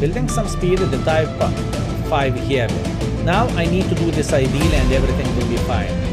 building some speed at the type 5 here. Now I need to do this ideal and everything will be fine.